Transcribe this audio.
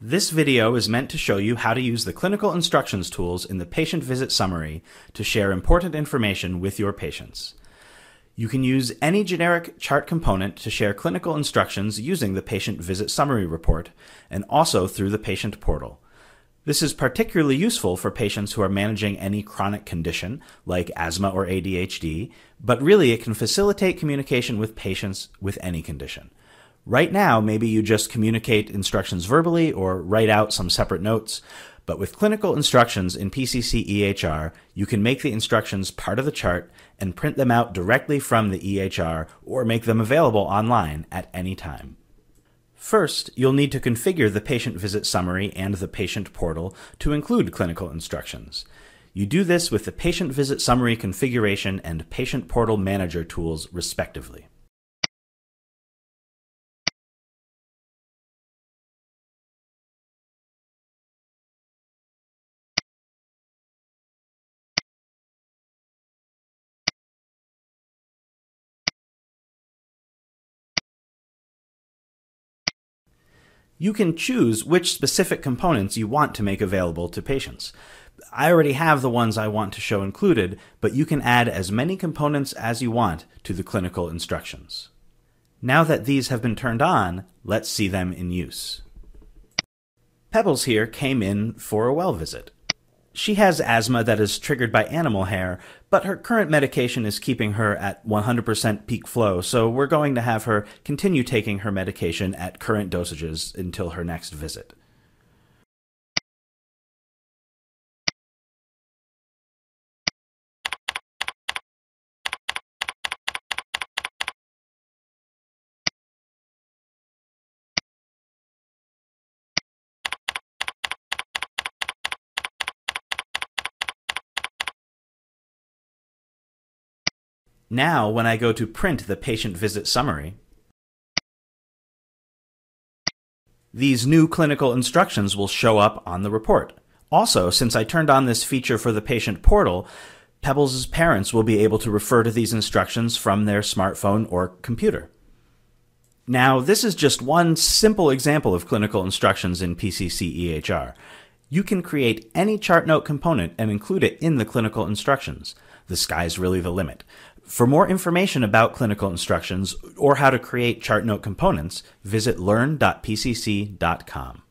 This video is meant to show you how to use the clinical instructions tools in the patient visit summary to share important information with your patients. You can use any generic chart component to share clinical instructions using the patient visit summary report and also through the patient portal. This is particularly useful for patients who are managing any chronic condition like asthma or ADHD, but really it can facilitate communication with patients with any condition. Right now, maybe you just communicate instructions verbally or write out some separate notes. But with clinical instructions in PCC EHR, you can make the instructions part of the chart and print them out directly from the EHR or make them available online at any time. First, you'll need to configure the patient visit summary and the patient portal to include clinical instructions. You do this with the patient visit summary configuration and patient portal manager tools respectively. You can choose which specific components you want to make available to patients. I already have the ones I want to show included, but you can add as many components as you want to the clinical instructions. Now that these have been turned on, let's see them in use. Pebbles here came in for a well visit. She has asthma that is triggered by animal hair, but her current medication is keeping her at 100% peak flow, so we're going to have her continue taking her medication at current dosages until her next visit. Now, when I go to print the patient visit summary, these new clinical instructions will show up on the report. Also, since I turned on this feature for the patient portal, Pebbles' parents will be able to refer to these instructions from their smartphone or computer. Now, this is just one simple example of clinical instructions in PCC EHR. You can create any chart note component and include it in the clinical instructions. The sky's really the limit. For more information about clinical instructions or how to create chart note components, visit learn.pcc.com.